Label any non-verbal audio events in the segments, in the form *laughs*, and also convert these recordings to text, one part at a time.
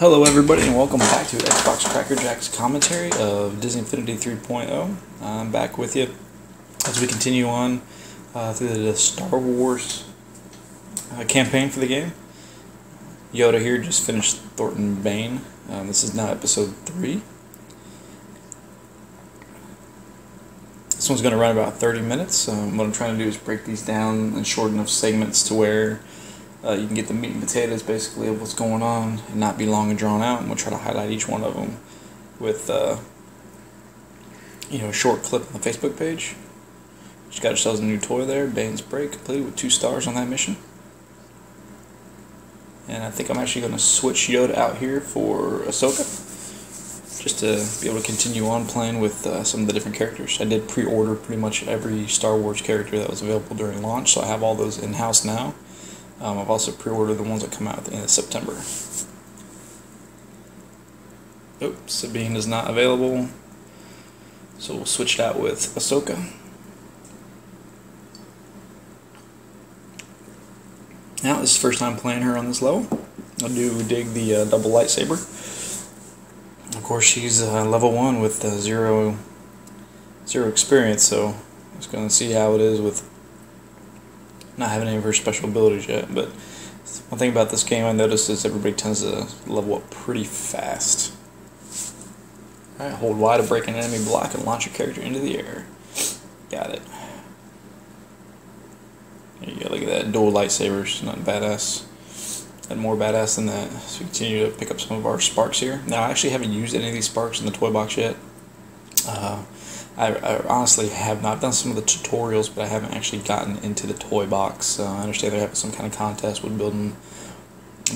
Hello, everybody, and welcome back to Xbox Crackerjack's commentary of Disney Infinity 3.0. I'm back with you as we continue on uh, through the Star Wars uh, campaign for the game. Yoda here just finished Thornton Bane. Um, this is now episode 3. This one's going to run about 30 minutes. Um, what I'm trying to do is break these down in short enough segments to where uh, you can get the meat and potatoes basically of what's going on and not be long and drawn out. And we'll try to highlight each one of them with uh, you know a short clip on the Facebook page. Just got ourselves a new toy there, Bane's Break, completed with two stars on that mission. And I think I'm actually going to switch Yoda out here for Ahsoka, just to be able to continue on playing with uh, some of the different characters. I did pre-order pretty much every Star Wars character that was available during launch, so I have all those in-house now. Um, I've also pre-ordered the ones that come out at the end of September. Oops, Sabine is not available. So we'll switch that with Ahsoka. Now, this is the first time playing her on this level. I do dig the uh, double lightsaber. Of course, she's uh, level 1 with uh, zero, zero experience, so I'm just going to see how it is with not having any of her special abilities yet. But one thing about this game I noticed is everybody tends to level up pretty fast. Alright, hold Y to break an enemy block and launch your character into the air. Got it. There you go, look at that. Dual lightsabers, nothing badass. And more badass than that. So we continue to pick up some of our sparks here. Now, I actually haven't used any of these sparks in the toy box yet. Uh, I, I, honestly have not done some of the tutorials, but I haven't actually gotten into the toy box. Uh, I understand they're having some kind of contest with building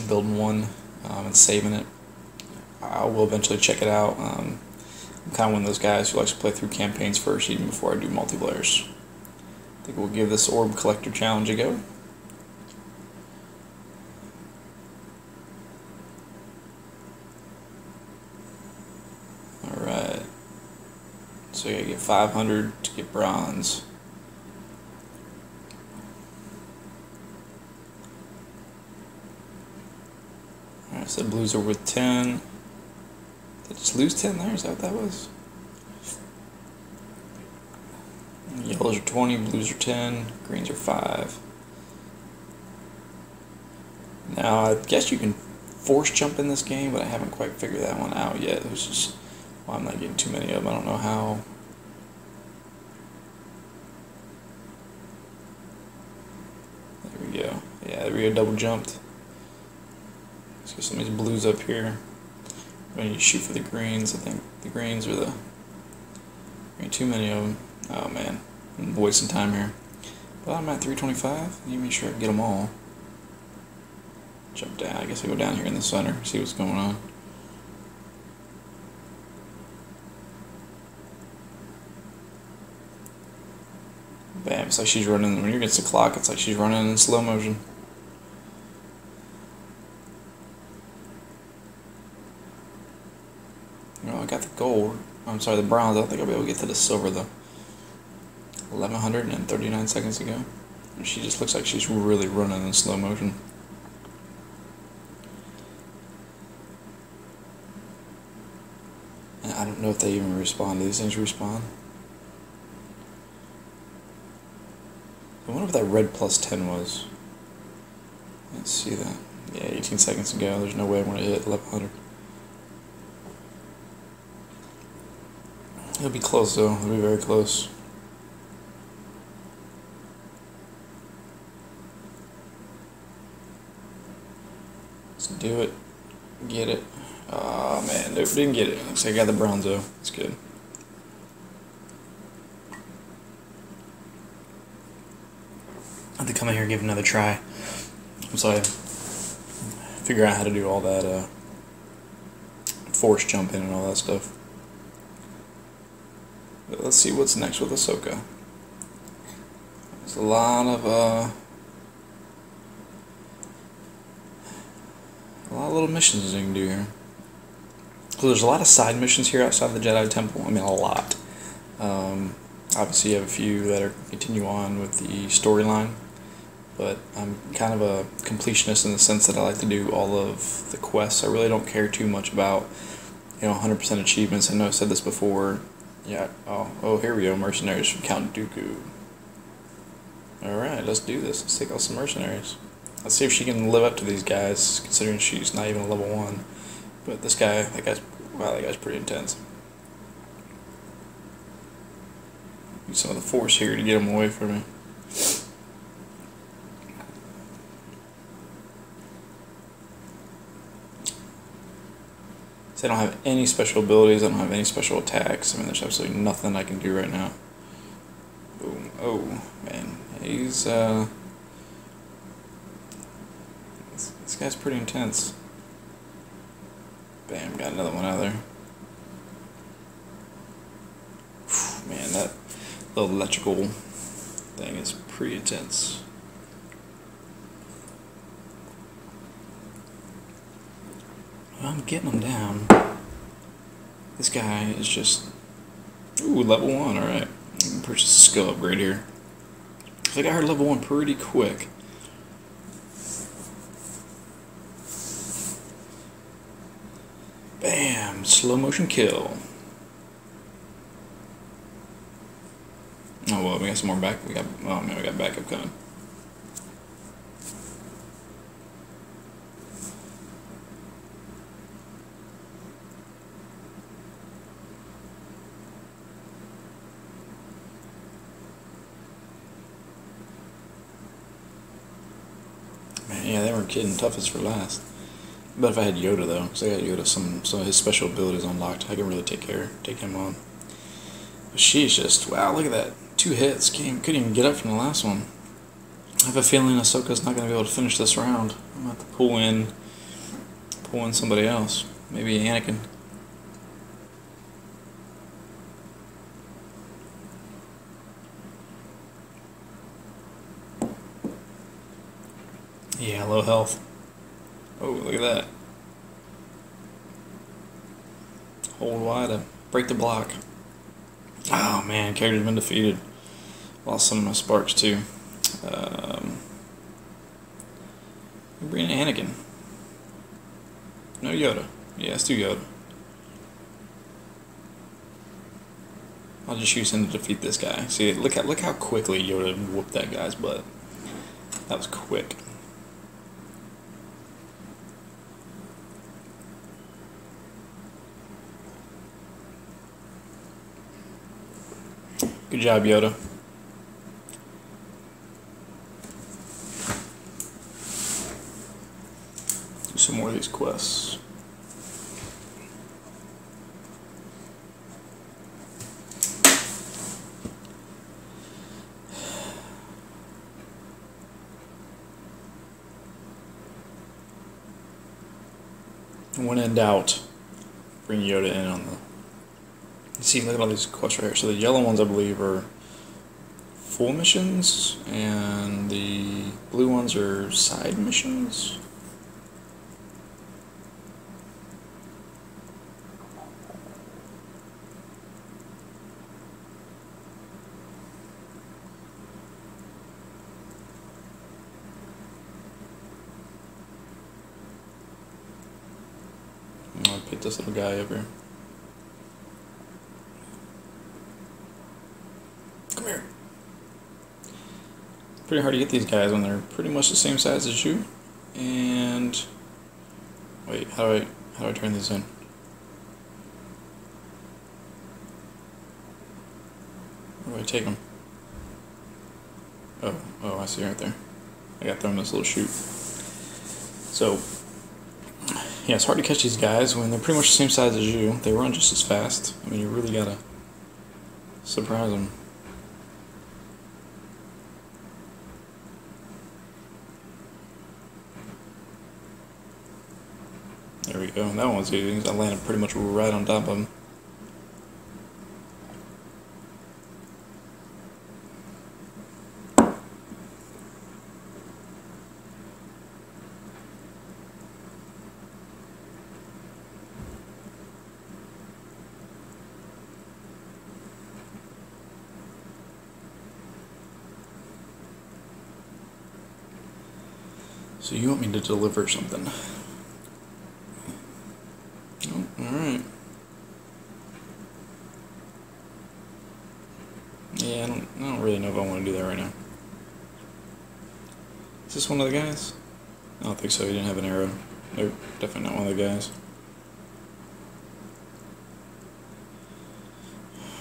building one um, and saving it. I will eventually check it out. Um, I'm kind of one of those guys who likes to play through campaigns first, even before I do multiplayers. I think we'll give this orb collector challenge a go. Alright. So gotta get 500 to get bronze. Alright, so blues are worth 10. Did I just lose 10 there? Is that what that was? Yellows are 20, blues are 10, greens are 5. Now, I guess you can force jump in this game, but I haven't quite figured that one out yet. It just, I'm not getting too many of them. I don't know how. There we go. There we go, double jumped. Get some of these blues up here. When you shoot for the greens, I think the greens are the. Ain't too many of them. Oh man, I'm wasting time here. But I'm at 325. Let me make sure I get them all. Jump down. I guess I go down here in the center, see what's going on. Bam, it's like she's running, when you're against the clock, it's like she's running in slow motion. I got the gold. I'm sorry, the bronze. I don't think I'll be able to get to the silver, though. 1139 seconds ago. And She just looks like she's really running in slow motion. I don't know if they even respond. Do these things respond? I wonder if that red plus 10 was. Let's see that. Yeah, 18 seconds ago. There's no way I'm to hit 1100. It'll be close though. It'll be very close. Let's do it. Get it. Oh man, didn't get it. Looks like I got the bronzo. That's good. I have to come in here and give another try. So I figure out how to do all that uh, force jumping and all that stuff. But let's see what's next with Ahsoka. There's a lot of uh, a lot of little missions you can do here. So there's a lot of side missions here outside the Jedi Temple. I mean, a lot. Um, obviously, you have a few that are continue on with the storyline. but I'm kind of a completionist in the sense that I like to do all of the quests. I really don't care too much about, you know, 100% achievements. I know I said this before. Yeah. Oh, oh, here we go. Mercenaries from Count Dooku. All right, let's do this. Let's take out some mercenaries. Let's see if she can live up to these guys, considering she's not even a level one. But this guy, that guy's wow, that guy's pretty intense. Use some of the force here to get him away from me. I don't have any special abilities. I don't have any special attacks. I mean, there's absolutely nothing I can do right now. Boom. Oh, man. He's, uh... This, this guy's pretty intense. Bam, got another one out of there. Whew, man, that little electrical thing is pretty intense. I'm getting him down. This guy is just... Ooh, level 1, alright. Purchase a skill upgrade here. I I heard level 1 pretty quick. Bam! Slow motion kill. Oh well, we got some more back. We got oh man, we got backup coming. Weren't kidding. Toughest for last. But if I had Yoda though, because I got Yoda, some some of his special abilities unlocked, I can really take care, take him on. But she's just wow! Look at that, two hits. Can't couldn't even get up from the last one. I have a feeling Ahsoka's not gonna be able to finish this round. I'm gonna have to pull in, pull in somebody else. Maybe Anakin. Yeah, low health. Oh, look at that. Hold Y to break the block. Oh man, character's been defeated. Lost some of my sparks too. Um, bring in Anakin. No Yoda. Yeah, do Yoda. I'll just use him to defeat this guy. See, look at look how quickly Yoda whooped that guy's butt. That was quick. Good job, Yoda. Do some more of these quests. When in doubt, bring Yoda in on the see, look at all these quests right here. So the yellow ones, I believe, are full missions, and the blue ones are side missions. I'll this little guy over here. Pretty hard to get these guys when they're pretty much the same size as you. And wait, how do I how do I turn these in? Where do I take them? Oh, oh, I see right there. I got them in this little chute. So, yeah, it's hard to catch these guys when they're pretty much the same size as you. They run just as fast. I mean, you really gotta surprise them. go. And that one's easy because I landed pretty much right on top of him. So you want me to deliver something. This one of the guys? I don't think so. He didn't have an arrow. Nope, definitely not one of the guys.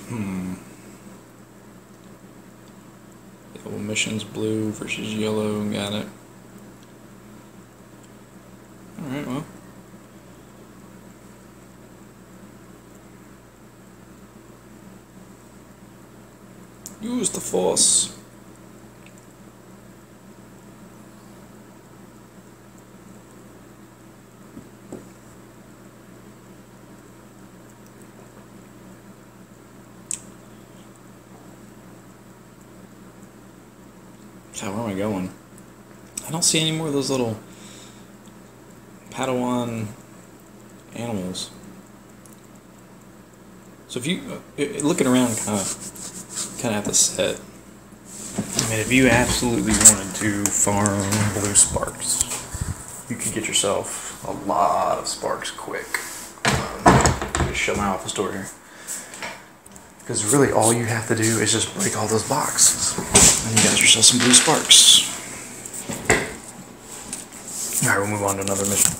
Hmm. Yellow missions blue versus yellow. Got it. Alright, well. Use the force. Where going? I don't see any more of those little Padawan animals. So if you uh, looking around, kind of, kind of at the set. I mean, if you absolutely wanted to farm blue sparks, you could get yourself a lot of sparks quick. Um, shut my office door here. Because really, all you have to do is just break all those boxes, and you got yourself some blue sparks. All right, we'll move on to another mission.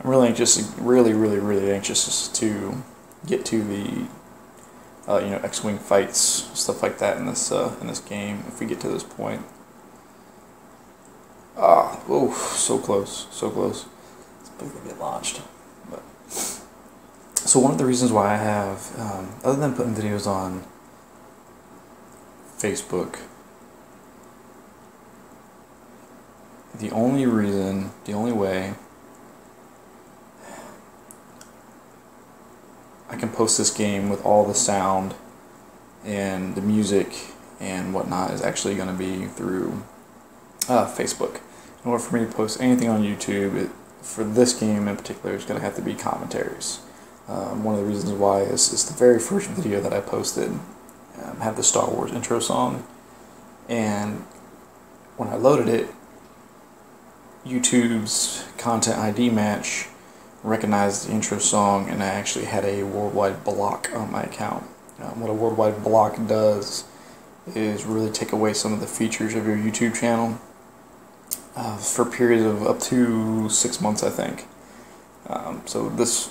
I'm really anxious, really, really, really anxious to get to the, uh, you know, X-wing fights, stuff like that in this uh, in this game. If we get to this point, ah, oh, so close, so close. To get launched. So one of the reasons why I have, um, other than putting videos on Facebook, the only reason, the only way I can post this game with all the sound and the music and whatnot is actually going to be through uh, Facebook. In order for me to post anything on YouTube, it, for this game in particular, is going to have to be commentaries. Um, one of the reasons why is, is the very first video that I posted um, had the Star Wars intro song, and when I loaded it, YouTube's content ID match recognized the intro song, and I actually had a worldwide block on my account. Um, what a worldwide block does is really take away some of the features of your YouTube channel uh, for periods of up to six months, I think. Um, so this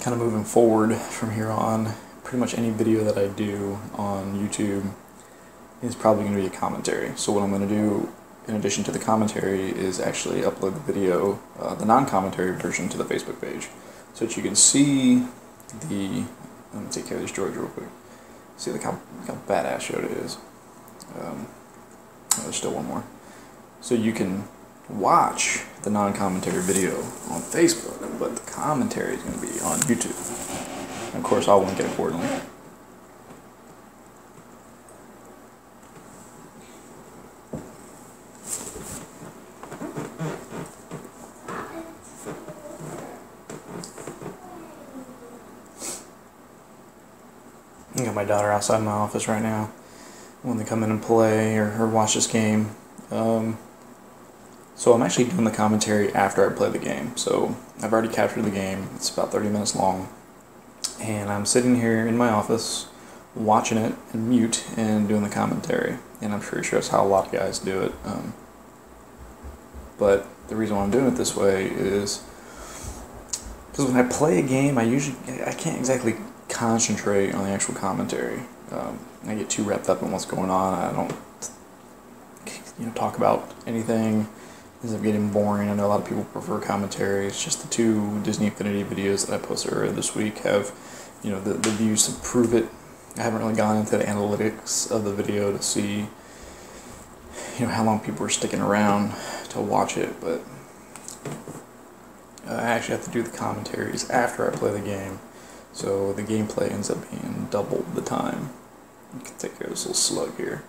kind of moving forward from here on, pretty much any video that I do on YouTube is probably going to be a commentary. So what I'm going to do in addition to the commentary, is actually upload the video, uh, the non-commentary version to the Facebook page, so that you can see the. Let me take care of this George real quick. See like how, how badass it is. Um, there's still one more. So you can watch the non-commentary video on Facebook, but the commentary is going to be on YouTube. And of course, I'll link it accordingly. I got my daughter outside my office right now when they come in and play or, or watch this game. Um, so I'm actually doing the commentary after I play the game. So I've already captured the game. It's about 30 minutes long. And I'm sitting here in my office watching it and mute and doing the commentary. And I'm pretty sure that's how a lot of guys do it. Um, but the reason why I'm doing it this way is because when I play a game, I usually I can't exactly concentrate on the actual commentary. Um, I get too wrapped up in what's going on. I don't, you know, talk about anything. Ends up getting boring. I know a lot of people prefer commentary. It's just the two Disney Infinity videos that I posted earlier this week have, you know, the, the views to prove it. I haven't really gone into the analytics of the video to see, you know, how long people are sticking around to watch it, but I actually have to do the commentaries after I play the game. So the gameplay ends up being double the time. You can take care of this little slug here.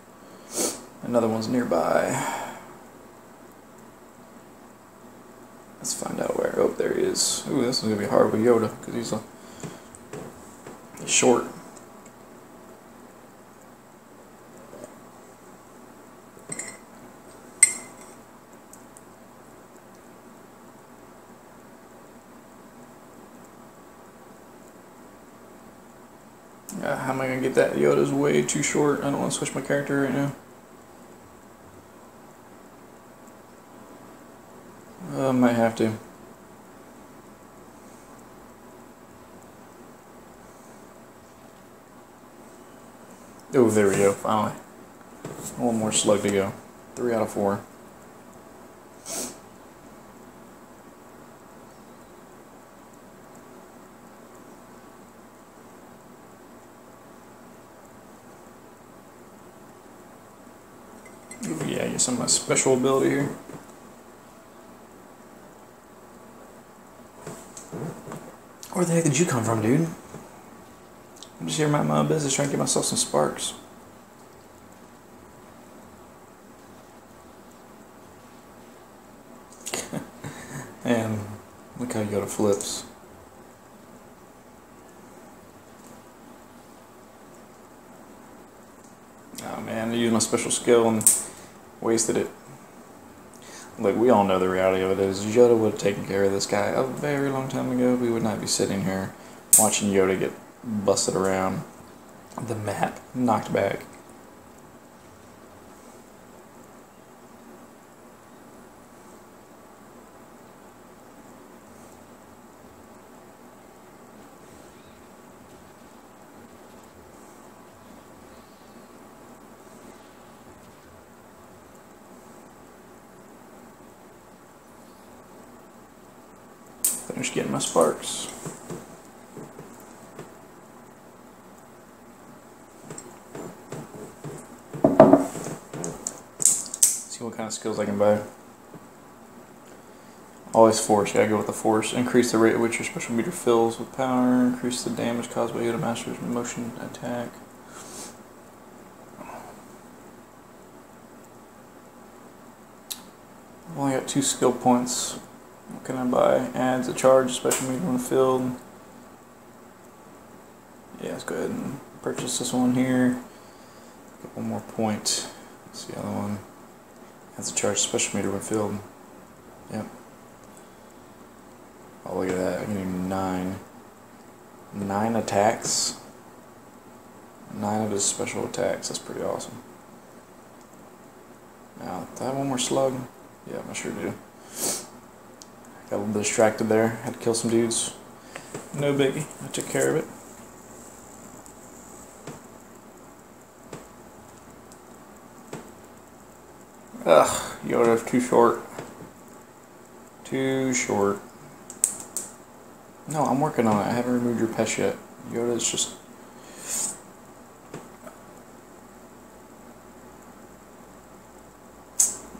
Another one's nearby. Let's find out where. Oh, there he is. Ooh, this is going to be hard with Yoda because he's, a he's short. Uh, how am I going to get that? Yoda's way too short. I don't want to switch my character right now. To. Oh, there we go, finally. One more slug to go. Three out of four. Ooh, yeah, get some of my special ability here. Where the heck did you come from, dude? I'm just here minding my own business trying to get myself some sparks. *laughs* and look how you go to flips. Oh man, I used my special skill and wasted it. Look, we all know the reality of it is Yoda would have taken care of this guy a very long time ago. We would not be sitting here watching Yoda get busted around the map, knocked back. Finish getting my sparks. See what kind of skills I can buy. Always force, gotta go with the force. Increase the rate at which your special meter fills with power. Increase the damage caused by Yoda Master's motion attack. I've only got two skill points. What can I buy? Adds a charge, special meter when filled. Yeah, let's go ahead and purchase this one here. Get one more point. That's the other one. Adds a charge, special meter when filled. Yep. Oh, look at that. I can do nine. Nine attacks. Nine of his special attacks. That's pretty awesome. Now, do I have one more slug? Yeah, I sure do. Got a little distracted there. Had to kill some dudes. No biggie. I took care of it. Ugh, Yoda's too short. Too short. No, I'm working on it. I haven't removed your pesh yet. Yoda's just...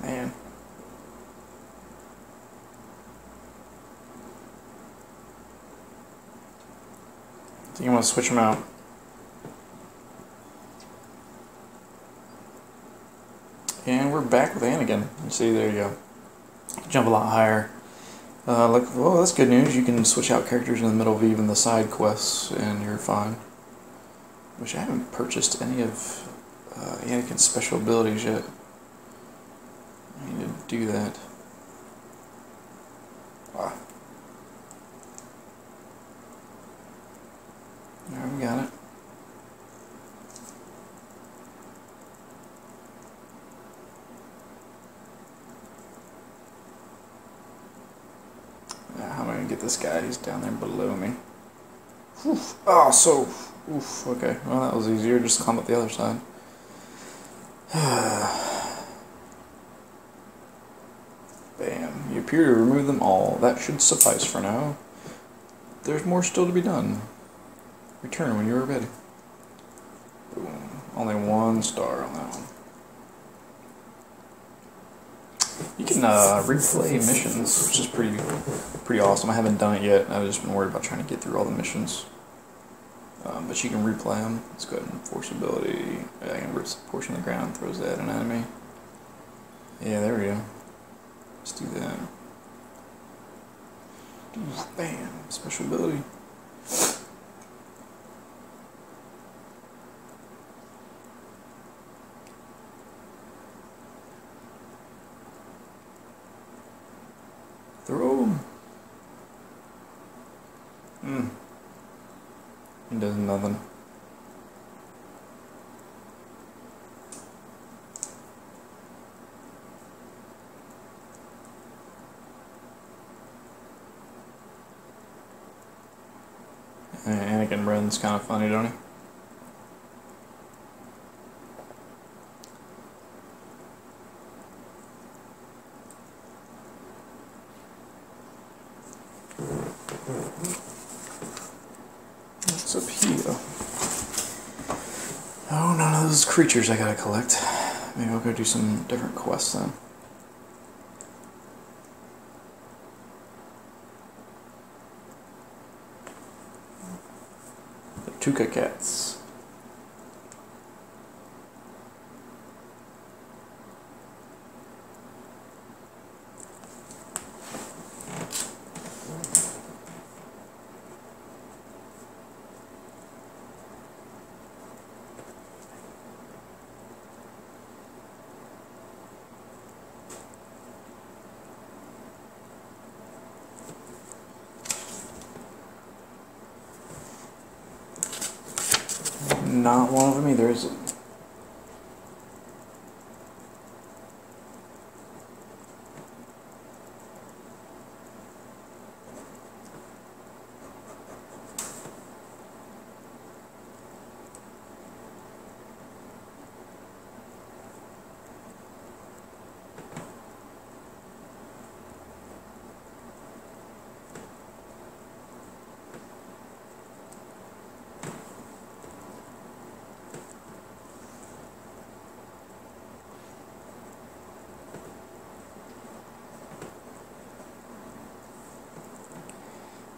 Man. Want to switch them out? And we're back with Anakin. You see, there you go. Jump a lot higher. Uh, like, well, that's good news. You can switch out characters in the middle of even the side quests, and you're fine. Which I haven't purchased any of uh, Anakin's special abilities yet. I need to do that. Ah. There we got it. Now, how am I gonna get this guy? He's down there below me. Oof. Oh, so. Oof. Okay. Well, that was easier. Just climb up the other side. *sighs* Bam. You appear to remove them all. That should suffice for now. There's more still to be done. Return when you are ready. Boom. Only one star on that one. You can uh, replay missions, which is pretty pretty awesome. I haven't done it yet. I've just been worried about trying to get through all the missions. Um, but you can replay them. Let's go ahead and force ability. I can rip a portion of the ground, throws that at an enemy. Yeah, there we go. Let's do that. Bam! Special ability. Throw him. Hmm. He does nothing. Bren's kind of funny, don't he? What's up here? Oh, none of those creatures I gotta collect. Maybe I'll go do some different quests then. Tuca cats. Not one of them either, is it?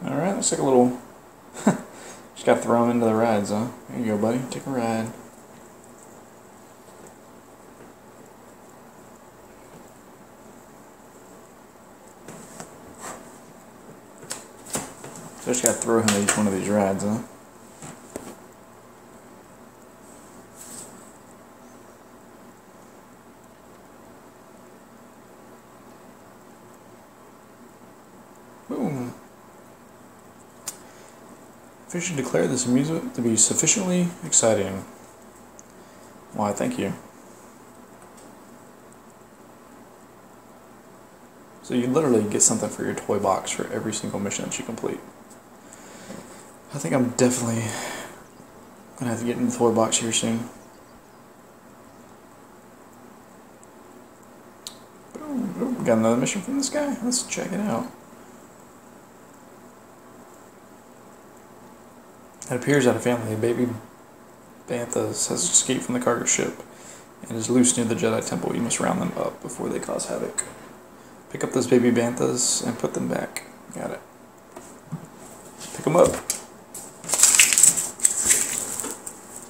Alright, looks like a little. *laughs* Just gotta throw thrown into the rides, huh? There you go, buddy. Take a ride. So just got to throw him each one of these rides, huh? Boom. Fish should declare this amusement to be sufficiently exciting. Why, thank you. So you literally get something for your toy box for every single mission that you complete. I think I'm definitely gonna have to get in the toy box here soon. Boom, boom. Got another mission from this guy? Let's check it out. It appears that a family of baby banthas has escaped from the cargo ship and is loose near the Jedi Temple. You must round them up before they cause havoc. Pick up those baby banthas and put them back. Got it. Pick them up.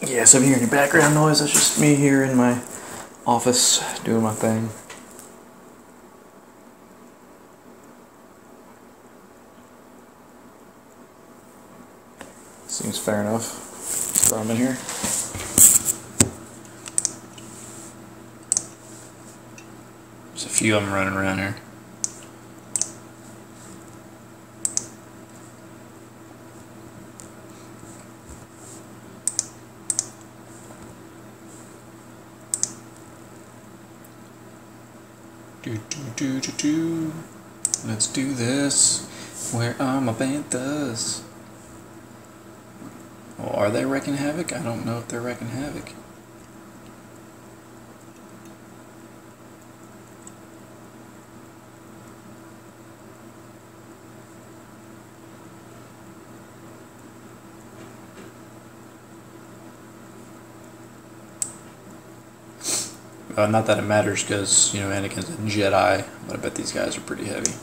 Yeah, so if you hear any background noise, that's just me here in my office doing my thing. Seems fair enough. Throw them in here. There's a few of them running around here. Do do do do do. Let's do this. Where are my banthas? Well, are they wrecking havoc? I don't know if they're wrecking havoc. Uh, not that it matters because, you know, Anakin's a Jedi, but I bet these guys are pretty heavy.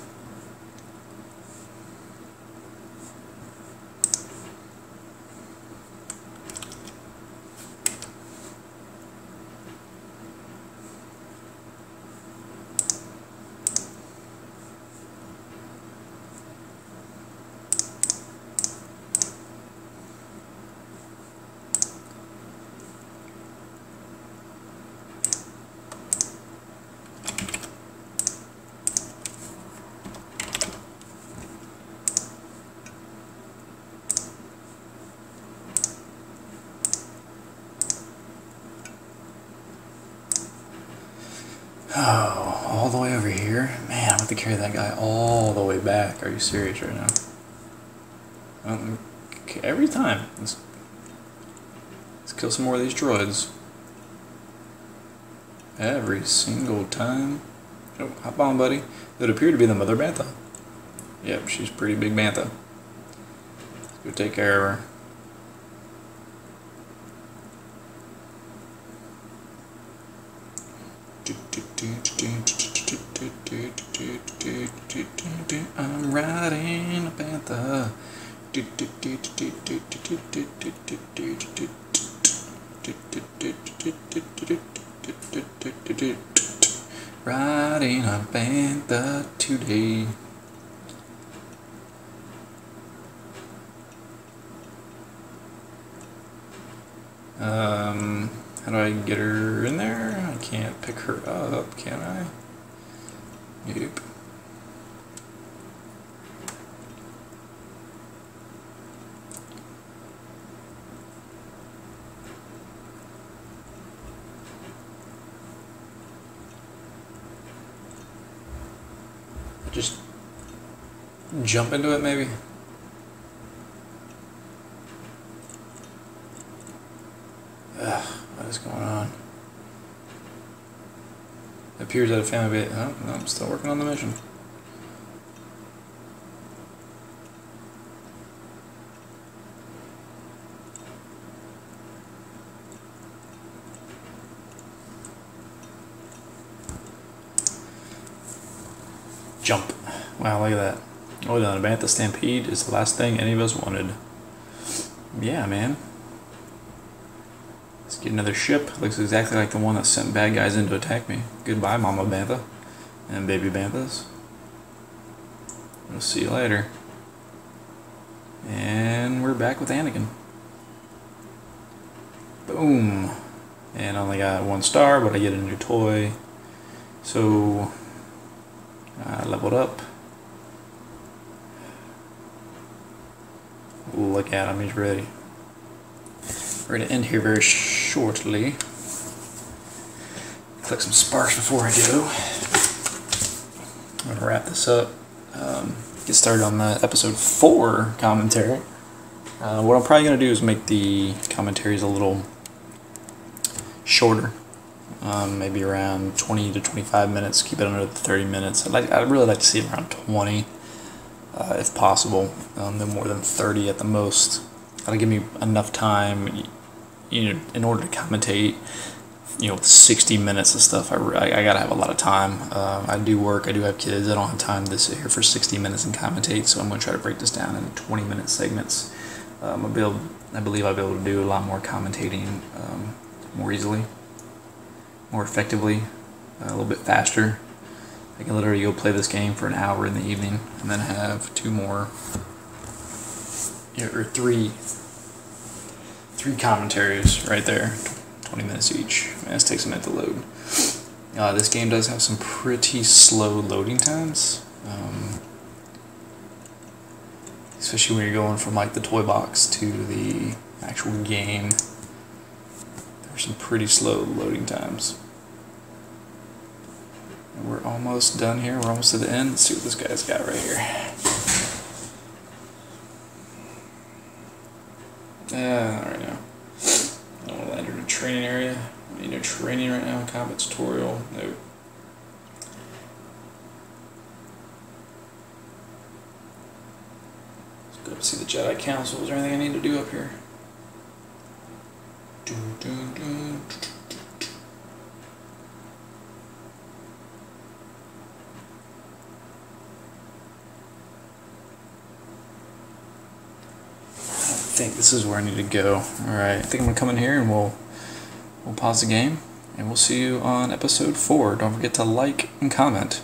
Oh, all the way over here? Man, I'm have to carry that guy all the way back. Are you serious right now? Um, like every time. Let's, let's kill some more of these droids. Every single time. Oh, hop on, buddy. It would appear to be the Mother Bantha. Yep, she's pretty big Bantha. Let's go take care of her. I'm riding a Bantha. Riding a Bantha today. Um, how do I get her in there? I can't pick her up, can I? Nope. Just jump into it, maybe? Ugh, what is going on? It appears that a family bit. Oh, no, I'm still working on the mission. Jump. Wow, look at that. Oh, the Bantha Stampede is the last thing any of us wanted. Yeah, man. Let's get another ship. Looks exactly like the one that sent bad guys in to attack me. Goodbye, Mama Bantha. And baby Banthas. We'll see you later. And we're back with Anakin. Boom. And I only got one star, but I get a new toy. So, I leveled up. Look at him, he's ready. We're going to end here very shortly. Click some sparks before I go. I'm going to wrap this up. Um, get started on the episode 4 commentary. Uh, what I'm probably going to do is make the commentaries a little shorter. Um, maybe around 20 to 25 minutes. Keep it under the 30 minutes. I'd, like, I'd really like to see it around 20, uh, if possible. Um, no more than 30 at the most. That'll give me enough time, you know, in order to commentate. You know, 60 minutes of stuff. I, I, I gotta have a lot of time. Uh, I do work. I do have kids. I don't have time to sit here for 60 minutes and commentate. So I'm gonna try to break this down into 20 minute segments. Um, I'll be able, I believe I'll be able to do a lot more commentating um, more easily more effectively, a little bit faster. I can literally go play this game for an hour in the evening and then have two more, or three, three commentaries right there, 20 minutes each. And this takes a minute to load. Uh, this game does have some pretty slow loading times. Um, especially when you're going from like the toy box to the actual game There's some pretty slow loading times. We're almost done here. We're almost to the end. Let's see what this guy's got right here. Yeah, uh, right now. I don't want to enter the training area. I need no training right now. Combat tutorial. No. Let's go up see the Jedi Council. Is there anything I need to do up here? I think this is where I need to go. Alright, I think I'm gonna come in here and we'll we'll pause the game and we'll see you on episode four. Don't forget to like and comment.